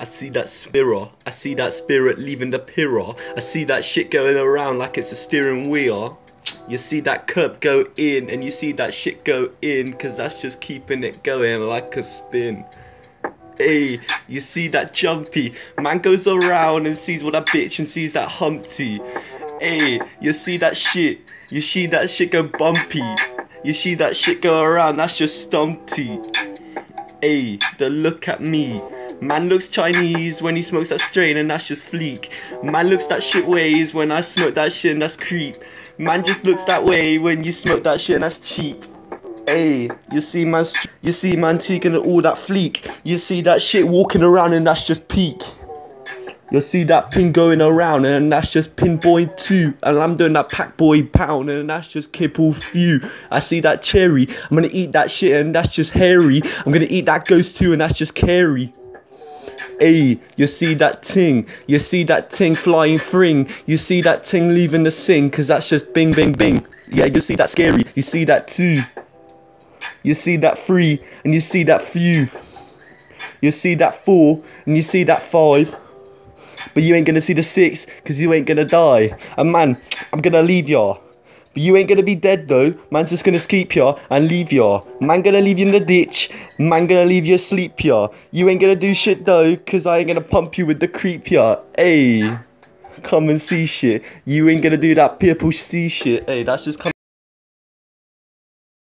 I see that spirit. I see that spirit leaving the pier. I see that shit going around like it's a steering wheel. You see that curb go in and you see that shit go in cause that's just keeping it going like a spin. Hey, you see that jumpy? Man goes around and sees what a bitch and sees that humpty. Hey, you see that shit? You see that shit go bumpy. You see that shit go around, that's just stumpty. Hey, the look at me. Man looks Chinese when he smokes that strain and that's just fleek. Man looks that shit ways when I smoke that shit and that's creep. Man just looks that way when you smoke that shit and that's cheap. Hey, you see man, you see man taking all that fleek. You see that shit walking around and that's just peak. You'll see that pin going around and that's just pinboy 2 and I'm doing that pack boy pound and that's just kipple few I see that cherry I'm gonna eat that shit and that's just hairy I'm gonna eat that ghost too and that's just carry Hey, you see that ting, you see that ting flying fring, you see that ting leaving the sing, cause that's just bing bing bing. Yeah, you see that scary, you see that two, you see that three, and you see that few, you see that four, and you see that five. But you ain't gonna see the six, cause you ain't gonna die. And man, I'm gonna leave y'all. But you ain't gonna be dead though. Man's just gonna keep ya and leave ya. Man gonna leave you in the ditch. Man gonna leave you asleep ya. You ain't gonna do shit though, cause I ain't gonna pump you with the creep ya. Hey, come and see shit. You ain't gonna do that people see shit. Hey, that's just come.